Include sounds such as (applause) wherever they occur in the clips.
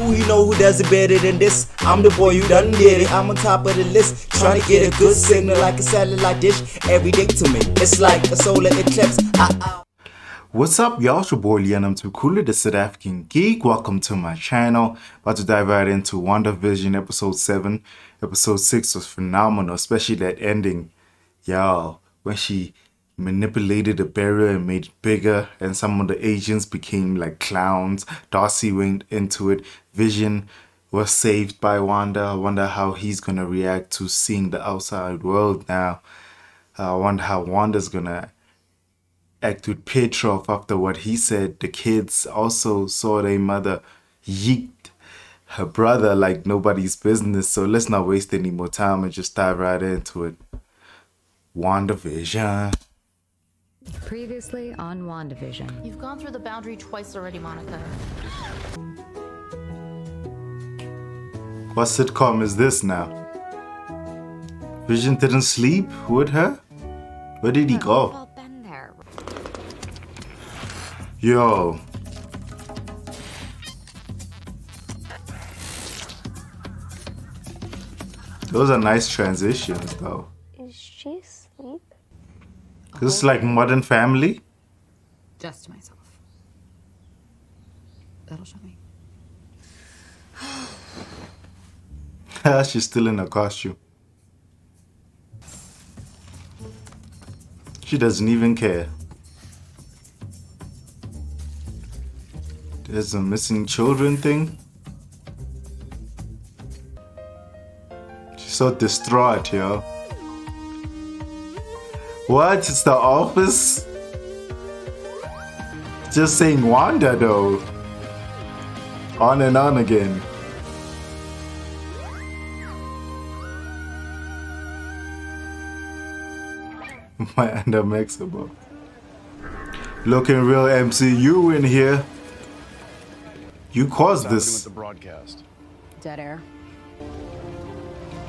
Who you know who does it better than this? I'm the boy you done did it. I'm on top of the list, trying to get a good signal like a satellite dish. Every day to me, it's like a solar eclipse. I, I What's up, y'all? It's your boy Leon Tukula, the South African Geek. Welcome to my channel. About to dive right into WandaVision episode 7. Episode 6 was phenomenal, especially that ending. Y'all, when she manipulated the barrier and made it bigger, and some of the agents became like clowns. Darcy went into it. Vision was saved by Wanda. I wonder how he's gonna react to seeing the outside world now. Uh, I wonder how Wanda's gonna act with Pietro after what he said. The kids also saw their mother yeet her brother like nobody's business. So let's not waste any more time and just dive right into it. WandaVision. Previously on WandaVision. You've gone through the boundary twice already, Monica. What sitcom is this now? Vision didn't sleep with her? Where did he We've go? all been there. Yo. Those are nice transitions though. Is she asleep? This is like Modern Family. Just to myself. That'll show me. (laughs) She's still in her costume. She doesn't even care. There's a missing children thing. She's so distraught, yo. What? It's the office? Just saying Wanda though. On and on again. (laughs) My undermaxable. Looking real MCU in here. You caused happening with this. the broadcast. Dead air.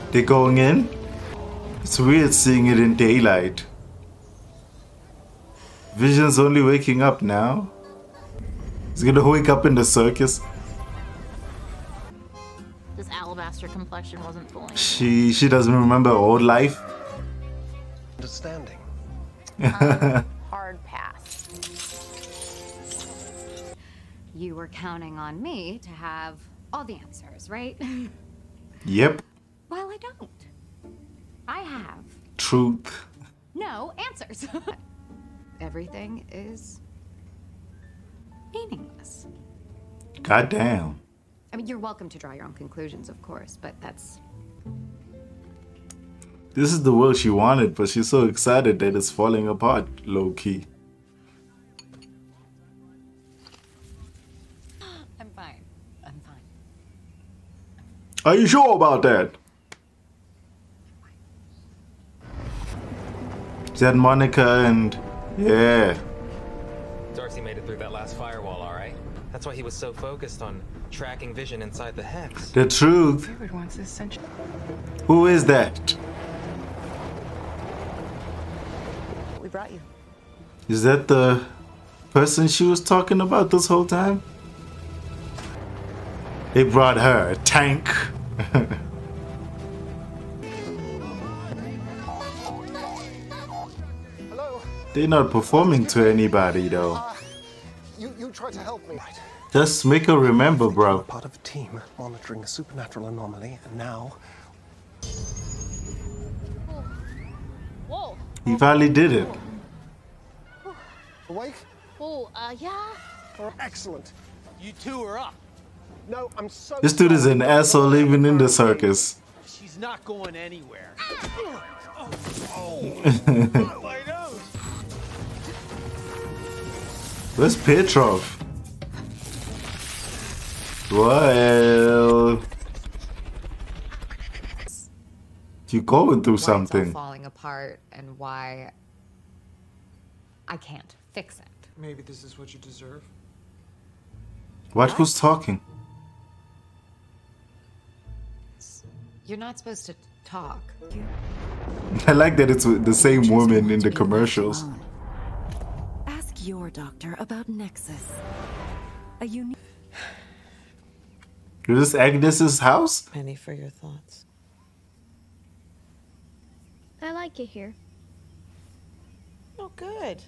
They're going in? It's weird seeing it in daylight. Vision's only waking up now. He's gonna wake up in the circus. This alabaster complexion wasn't fooling. She she doesn't remember her old life. Understanding. Uh, (laughs) hard pass. You were counting on me to have all the answers, right? (laughs) Yep. well, I don't. I have Truth. no answers. (laughs) Everything is meaningless. Goddamn. I mean, you're welcome to draw your own conclusions, of course, but that's This is the world she wanted, but she's so excited that it's falling apart, low key. (gasps) I'm fine. I'm fine. Are you sure about that? Is that Monica and yeah. Darcy made it through that last firewall, all right. That's why he was so focused on tracking vision inside the hex. The truth. Who is that? We brought you. Is that the person she was talking about this whole time? They brought her a tank. (laughs) They're not performing to anybody though. You, you tried to help me. Right. Just make her remember, bro. Part of a team monitoring a supernatural anomaly, and now Whoa. He finally did it. awake? Oh, Uh, yeah. Excellent. You two are up. No, I'm so. This dude is an asshole living in the circus. She's not going anywhere. My (laughs) nose. (laughs) Where's Pietro? Well, you going through Why something. all falling apart and why I can't fix it. Maybe this is what you deserve. What? Who's talking? You're not supposed to talk. (laughs) I like that it's the same woman in the commercials. Ask your doctor about Nexus. A unique. (sighs) Is this Agnes's house? Penny for your thoughts. I like it here. Oh, good.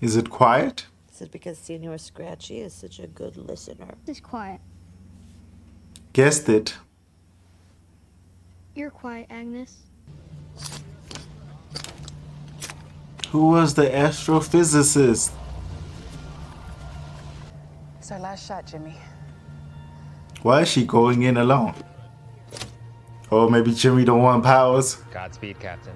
Is it quiet? Is it because Senor Scratchy is such a good listener? Just quiet. Guessed it. You're quiet, Agnes. Who was the astrophysicist? It's our last shot, Jimmy. Why is she going in alone? Or maybe Jimmy don't want powers. Godspeed, Captain.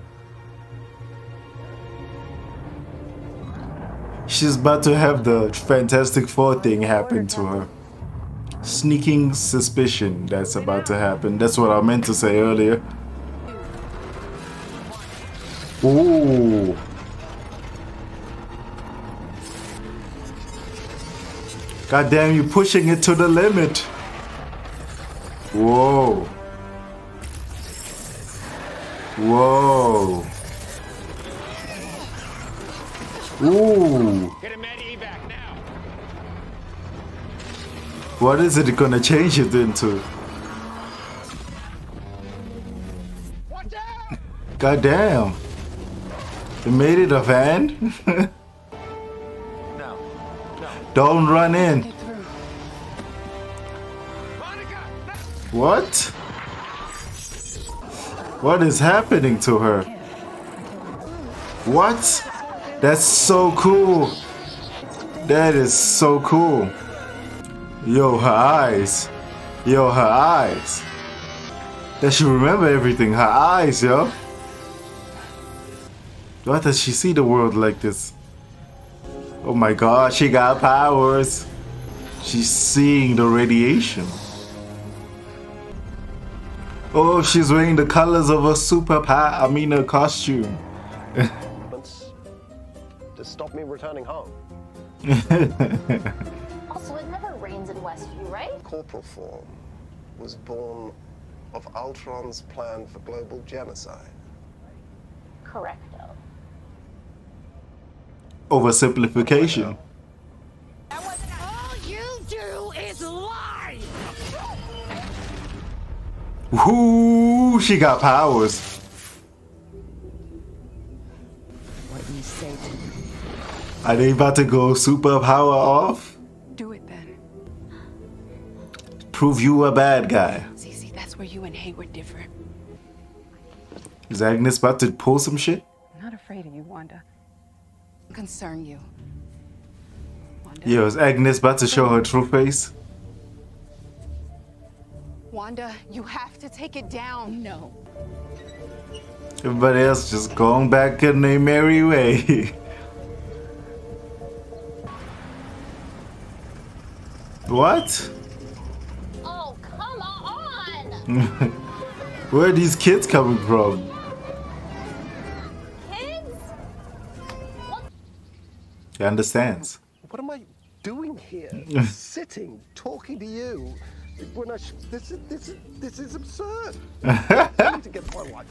She's about to have the Fantastic Four thing happen to her. Sneaking suspicion that's about to happen. That's what I meant to say earlier. Ooh. God damn, you pushing it to the limit. Whoa. Whoa. Ooh. What is it gonna change it into? God damn. It made it a van? (laughs) Don't run in. What? What is happening to her? What? That's so cool. That is so cool. Yo, her eyes. Yo, her eyes. That she remember everything. Her eyes, yo. Why does she see the world like this? Oh my god, she got powers. She's seeing the radiation. Oh, she's wearing the colors of a super power, I mean a costume. (laughs) to stop me returning home. (laughs) Also, it never rains in Westview, right? Corporeal form was born of Ultron's plan for global genocide. Correcto. Oversimplification. All you do is lie! Ooh, she got powers. What you say to me. Are they about to go super power off? Do it then. Prove you a bad guy. Cece, that's where you and Hayward differ. Is Agnes about to pull some shit? I'm not afraid of you, Wanda. Concern you. Wanda. Yo, is Agnes about to show her true face? Wanda, you have to take it down. No. Everybody else just going back in their merry way. (laughs) what? Oh, come on! (laughs) Where are these kids coming from? He understands. What am I doing here? (laughs) Sitting, talking to you. When I sh- this is this is this is absurd. (laughs) I need to get my life.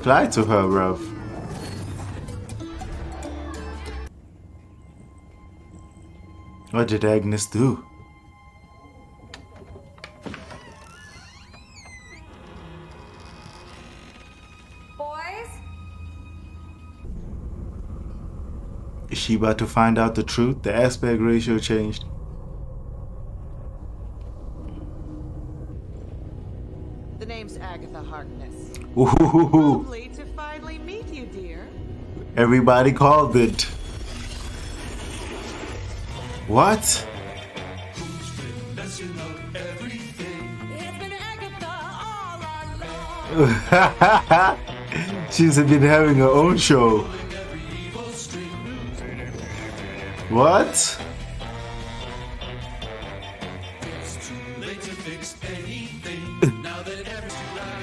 Fly to her, bruv. What did Agnes do? Is she about to find out the truth? The aspect ratio changed. The name's Agatha Harkness. Ooh, Lovely to finally meet you, dear. everybody called it. What? (laughs) She's been having her own show. What?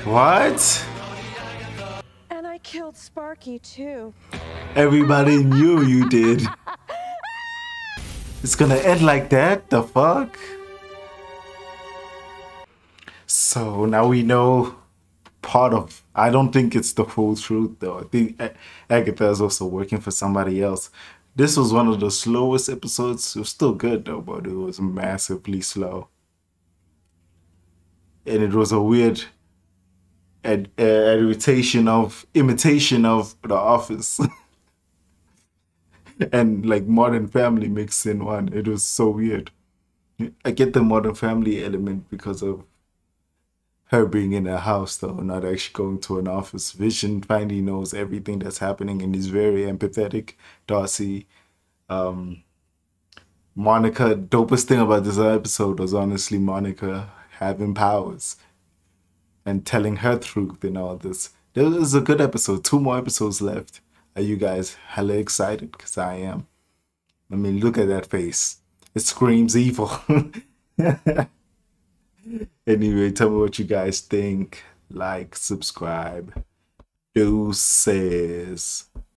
what? And I killed Sparky too. Everybody knew you did. It's gonna end like that? The fuck? So now we know part of. I don't think it's the whole truth though. I think Agatha is also working for somebody else. This was one of the slowest episodes. It was still good though, but it was massively slow. And it was a weird ad- uh, imitation of imitation of The Office. (laughs) and like Modern Family mixed in one. It was so weird. I get the Modern Family element because of her being in a house though, not actually going to an office. Vision finally knows everything that's happening and is very empathetic. Darcy, um, Monica. Dopest thing about this episode was honestly Monica having powers and telling her truth and all this. This is a good episode. Two more episodes left. Are you guys hella excited? Because I am. I mean, look at that face. It screams evil. (laughs) anyway, tell me what you guys think. Like, subscribe. Deuces.